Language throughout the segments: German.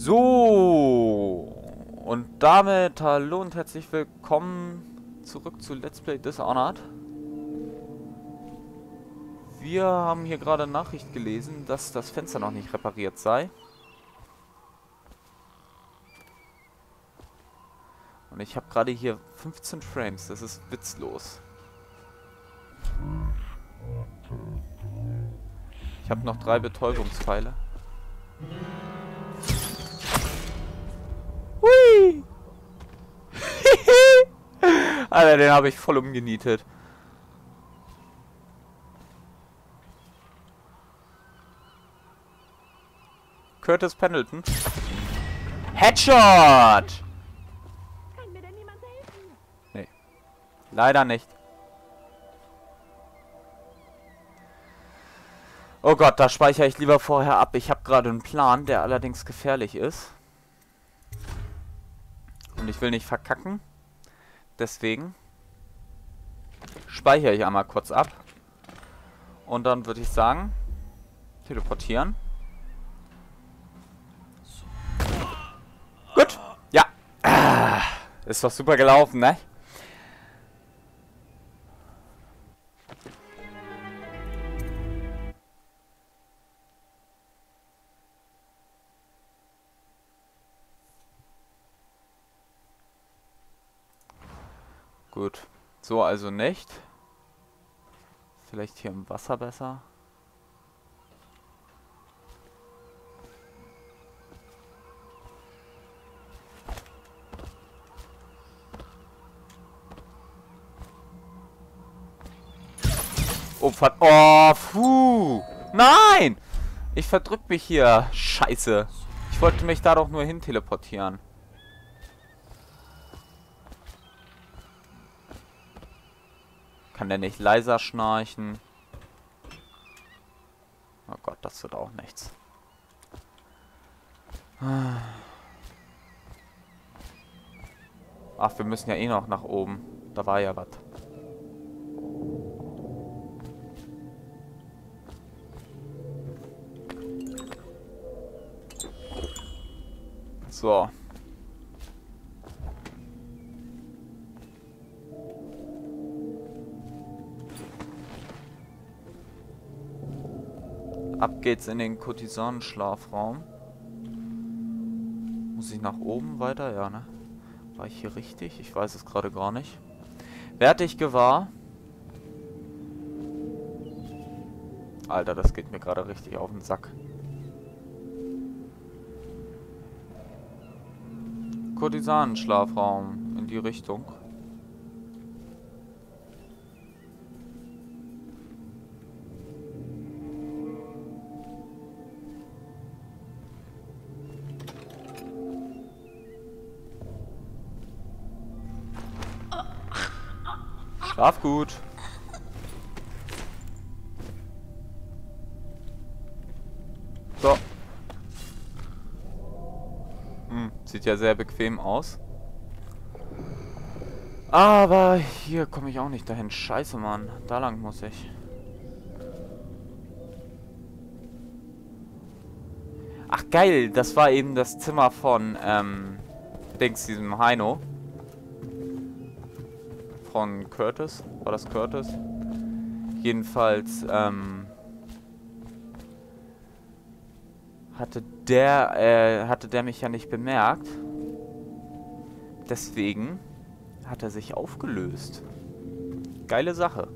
So. Und damit hallo und herzlich willkommen zurück zu Let's Play Dishonored. Wir haben hier gerade Nachricht gelesen, dass das Fenster noch nicht repariert sei. Und ich habe gerade hier 15 Frames, das ist witzlos. Ich habe noch drei Betäubungspfeile. Alter, den habe ich voll umgenietet. Curtis Pendleton. Headshot! Kann mir denn niemand helfen? Nee. Leider nicht. Oh Gott, da speichere ich lieber vorher ab. Ich habe gerade einen Plan, der allerdings gefährlich ist. Und ich will nicht verkacken. Deswegen speichere ich einmal kurz ab. Und dann würde ich sagen, teleportieren. Gut. Ja. Ist doch super gelaufen, ne? Gut. So also nicht. Vielleicht hier im Wasser besser. Oh, ver oh, puh. Nein! Ich verdrück mich hier. Scheiße. Ich wollte mich da doch nur hin teleportieren. Kann der nicht leiser schnarchen? Oh Gott, das wird auch nichts. Ach, wir müssen ja eh noch nach oben. Da war ja was. So. Ab geht's in den Kurtisanenschlafraum. Muss ich nach oben weiter? Ja, ne? War ich hier richtig? Ich weiß es gerade gar nicht. Werd ich gewahr. Alter, das geht mir gerade richtig auf den Sack. Kurtisanenschlafraum in die Richtung. Schlaf gut. So. Hm, sieht ja sehr bequem aus. Aber hier komme ich auch nicht dahin. Scheiße, Mann. Da lang muss ich. Ach, geil. Das war eben das Zimmer von, ähm, Dings, diesem Heino. Von Curtis. War das Curtis? Jedenfalls, ähm, hatte der, äh, hatte der mich ja nicht bemerkt. Deswegen hat er sich aufgelöst. Geile Sache.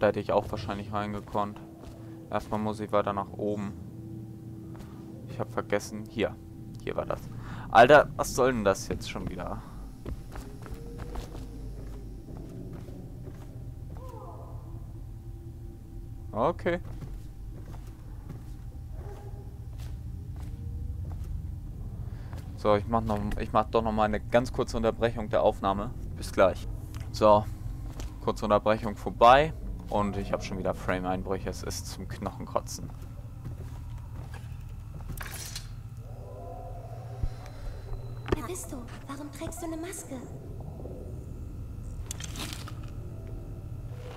Da hätte ich auch wahrscheinlich reingekonnt. Erstmal muss ich weiter nach oben. Ich habe vergessen. Hier. Hier war das. Alter, was soll denn das jetzt schon wieder? Okay. So, ich mach noch, ich mach doch noch mal eine ganz kurze Unterbrechung der Aufnahme. Bis gleich. So, kurze Unterbrechung vorbei und ich habe schon wieder Frame-Einbrüche. Es ist zum Knochenkotzen. Bist du? Warum trägst du eine Maske?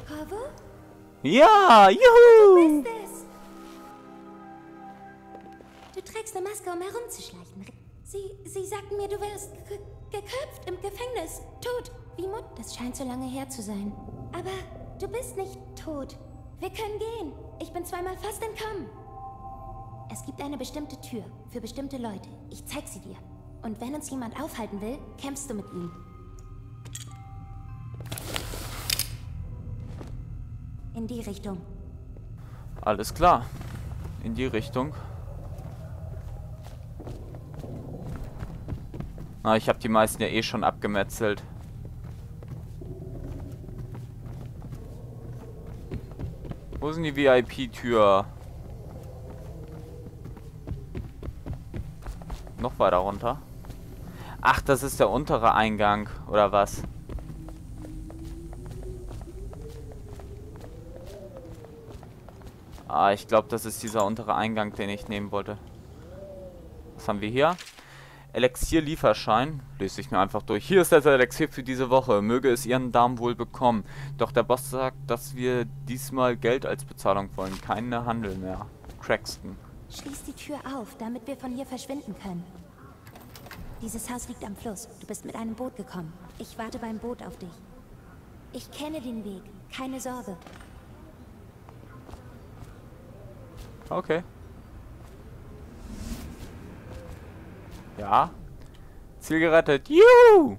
Corvo? Ja, juhu! Ist es? trägst eine Maske, um herumzuschleichen. Sie, sie sagten mir, du wärst ge geköpft im Gefängnis. Tot. Wie Mut. Das scheint so lange her zu sein. Aber du bist nicht tot. Wir können gehen. Ich bin zweimal fast entkommen. Es gibt eine bestimmte Tür für bestimmte Leute. Ich zeig sie dir. Und wenn uns jemand aufhalten will, kämpfst du mit ihm. In die Richtung. Alles klar. In die Richtung. Na, ich habe die meisten ja eh schon abgemetzelt. Wo denn die VIP-Tür? Noch weiter runter. Ach, das ist der untere Eingang, oder was? Ah, ich glaube, das ist dieser untere Eingang, den ich nehmen wollte. Was haben wir hier? Elixier-Lieferschein. Löse ich mir einfach durch. Hier ist das Elixier für diese Woche. Möge es Ihren Darm wohl bekommen. Doch der Boss sagt, dass wir diesmal Geld als Bezahlung wollen. Keine Handel mehr. Crackston. Schließ die Tür auf, damit wir von hier verschwinden können. Dieses Haus liegt am Fluss. Du bist mit einem Boot gekommen. Ich warte beim Boot auf dich. Ich kenne den Weg. Keine Sorge. Okay. Ja. Ziel gerettet. Juhu!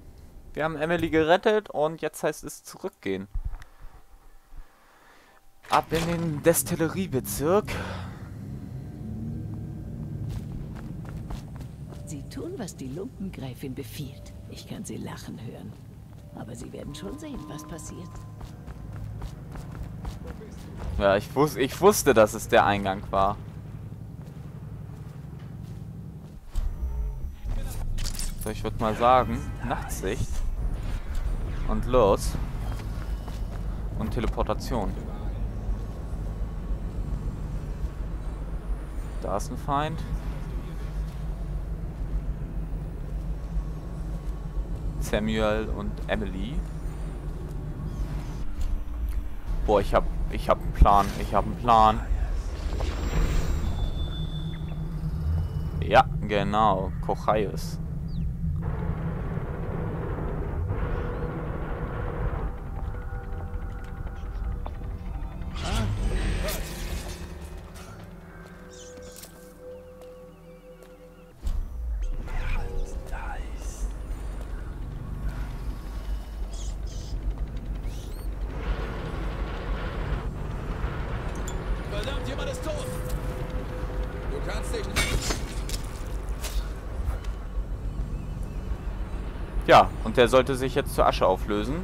Wir haben Emily gerettet und jetzt heißt es zurückgehen. Ab in den Destilleriebezirk. Sie tun, was die Lumpengräfin befiehlt. Ich kann sie lachen hören. Aber Sie werden schon sehen, was passiert. Ja, ich, wus ich wusste, dass es der Eingang war. So, ich würde mal sagen, Nachtsicht. Und los. Und Teleportation. Da ist ein Feind. Samuel und Emily. Boah, ich hab, ich hab einen Plan. Ich hab einen Plan. Ja, genau. Kochaius. Ja, und der sollte sich jetzt zur Asche auflösen.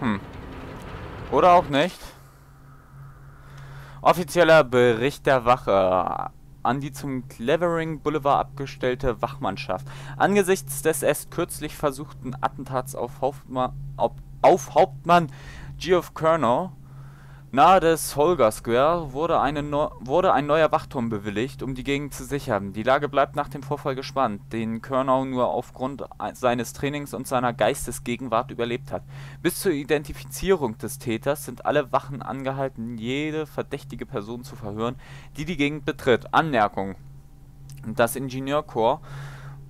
Hm. Oder auch nicht. Offizieller Bericht der Wache an die zum Clevering Boulevard abgestellte Wachmannschaft. Angesichts des erst kürzlich versuchten Attentats auf Hauptmann, auf, auf Hauptmann Geoff Kernow nahe des Holger Square wurde, wurde ein neuer Wachturm bewilligt, um die Gegend zu sichern. Die Lage bleibt nach dem Vorfall gespannt, den Kernow nur aufgrund seines Trainings und seiner Geistesgegenwart überlebt hat. Bis zur Identifizierung des Täters sind alle Wachen angehalten, jede verdächtige Person zu verhören, die die Gegend betritt. Anmerkung: Das Ingenieurkorps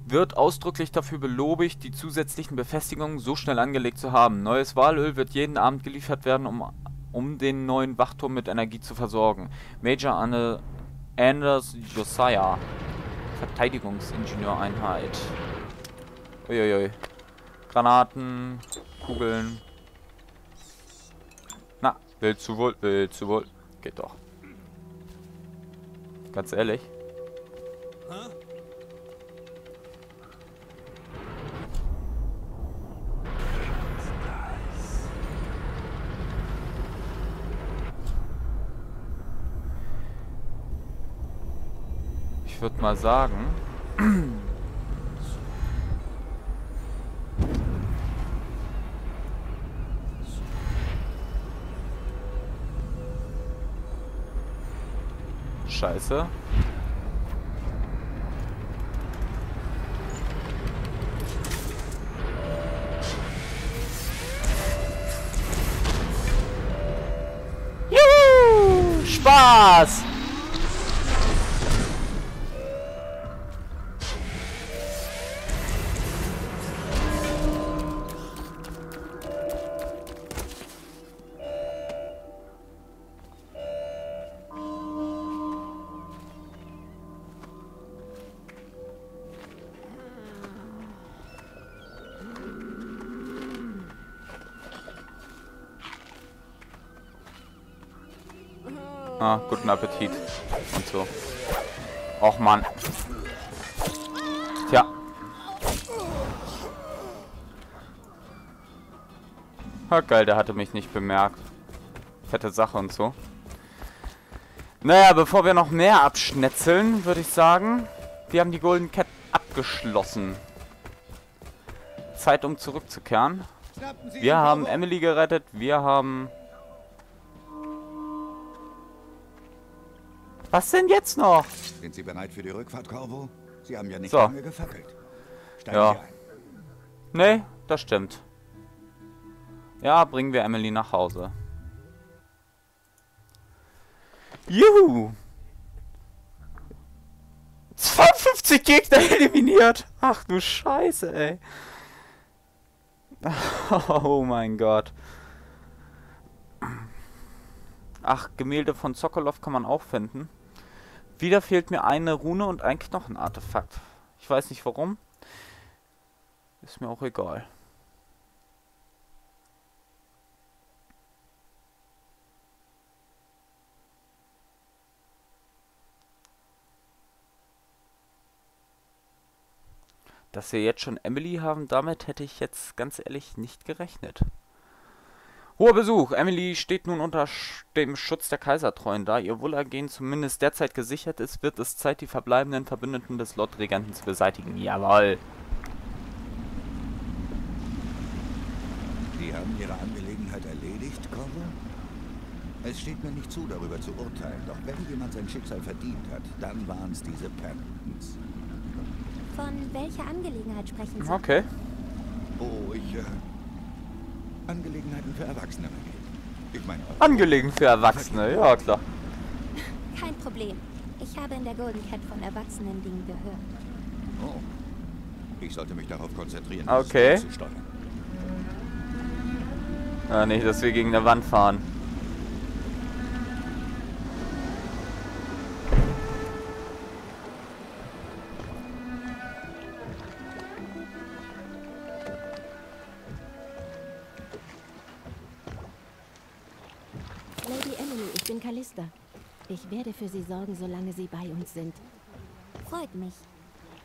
wird ausdrücklich dafür belobigt, die zusätzlichen Befestigungen so schnell angelegt zu haben. Neues Walöl wird jeden Abend geliefert werden, um um den neuen Wachturm mit Energie zu versorgen. Major Anne Anders Josiah. Verteidigungsingenieur-Einheit. Uiuiui. Granaten, Kugeln. Na, willst du wohl, willst du wohl. Geht doch. Ganz ehrlich. Hä? Ich würde mal sagen. Scheiße. Ah, guten Appetit. Und so. Och, Mann. Tja. Ha, geil, der hatte mich nicht bemerkt. Fette Sache und so. Naja, bevor wir noch mehr abschnetzeln, würde ich sagen, wir haben die Golden Cat abgeschlossen. Zeit, um zurückzukehren. Wir haben Emily gerettet, wir haben Was denn jetzt noch? Sind Sie bereit für die Rückfahrt, Corvo? Sie haben ja nicht So. lange gefackelt. Steigen Ja. Sie ein. Nee, das stimmt. Ja, bringen wir Emily nach Hause. Juhu! 52 Gegner eliminiert! Ach du Scheiße, ey. Oh mein Gott. Ach, Gemälde von Sokolov kann man auch finden. Wieder fehlt mir eine Rune und ein Knochenartefakt. Ich weiß nicht warum. Ist mir auch egal. Dass wir jetzt schon Emily haben, damit hätte ich jetzt ganz ehrlich nicht gerechnet. Hoher Besuch. Emily steht nun unter dem Schutz der Kaisertreuen. Da ihr Wohlergehen zumindest derzeit gesichert ist, wird es Zeit, die verbleibenden Verbündeten des Lord Regenten zu beseitigen. Jawohl. Sie haben Ihre Angelegenheit erledigt, Corvo? Es steht mir nicht zu, darüber zu urteilen. Doch wenn jemand sein Schicksal verdient hat, dann waren es diese Pendletons. Von welcher Angelegenheit sprechen Sie? Okay. Oh, ich, äh... Angelegenheiten für Erwachsene. Ich meine... Angelegen für Erwachsene, ja klar. Kein Problem. Ich habe in der Golden Cat von erwachsenen Dingen gehört. Oh. Ich sollte mich darauf konzentrieren, Okay. zu steuern. Ah, nicht, dass wir gegen eine Wand fahren. Ich werde für Sie sorgen, solange Sie bei uns sind. Freut mich.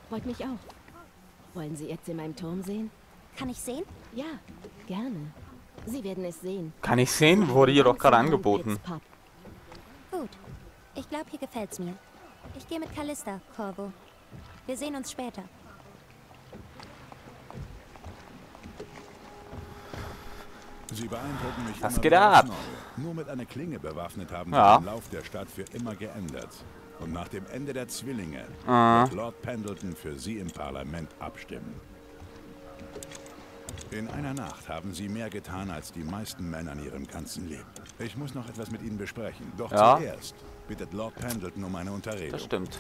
Freut mich auch. Wollen Sie jetzt in meinem Turm sehen? Kann ich sehen? Ja, gerne. Sie werden es sehen. Kann ich sehen? Wurde hier doch gerade angeboten. Gut. Ich glaube, hier gefällt's mir. Ich gehe mit Callista, Corvo. Wir sehen uns später. Sie beeindrucken mich Was geht ab? Nur mit einer Klinge bewaffnet haben Ja. sie den Lauf der Stadt für immer geändert. Und nach dem Ende der Zwillinge Ah. wird Lord Pendleton für sie im Parlament abstimmen. In einer Nacht haben sie mehr getan als die meisten Männer in ihrem ganzen Leben. Ich muss noch etwas mit ihnen besprechen. Doch Ja. zuerst bittet Lord Pendleton um eine Unterredung. Das stimmt.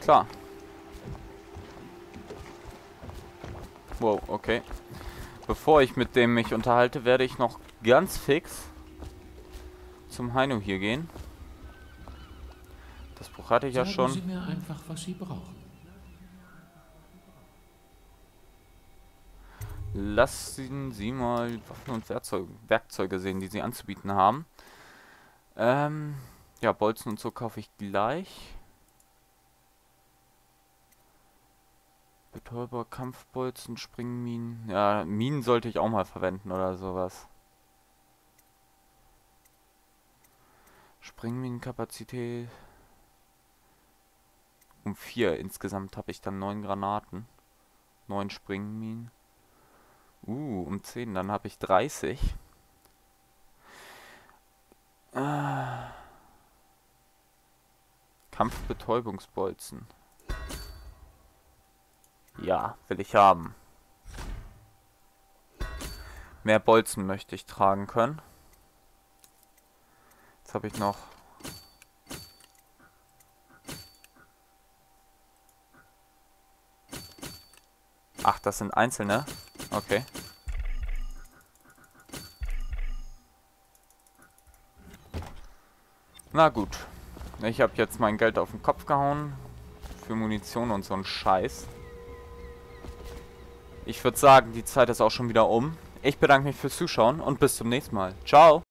Klar. Wow, okay. Bevor ich mit dem mich unterhalte, werde ich noch ganz fix zum Heino hier gehen. Das Buch hatte ich ja Sagen schon. Sie mir einfach, was Sie brauchen. Lassen Sie mal Waffen und Werkzeuge, Werkzeuge sehen, die Sie anzubieten haben. Ähm, ja, Bolzen und so kaufe ich gleich. Betäuber, Kampfbolzen, Springminen. Ja, Minen sollte ich auch mal verwenden oder sowas. Springminenkapazität. Um vier. Insgesamt habe ich dann neun Granaten. Neun Springminen. Uh, um 10, dann habe ich 30. Ah. Kampfbetäubungsbolzen. Ja, will ich haben. Mehr Bolzen möchte ich tragen können. Jetzt habe ich noch... Ach, das sind einzelne? Okay. Na gut. Ich habe jetzt mein Geld auf den Kopf gehauen. Für Munition und so ein Scheiß. Ich würde sagen, die Zeit ist auch schon wieder um. Ich bedanke mich fürs Zuschauen und bis zum nächsten Mal. Ciao!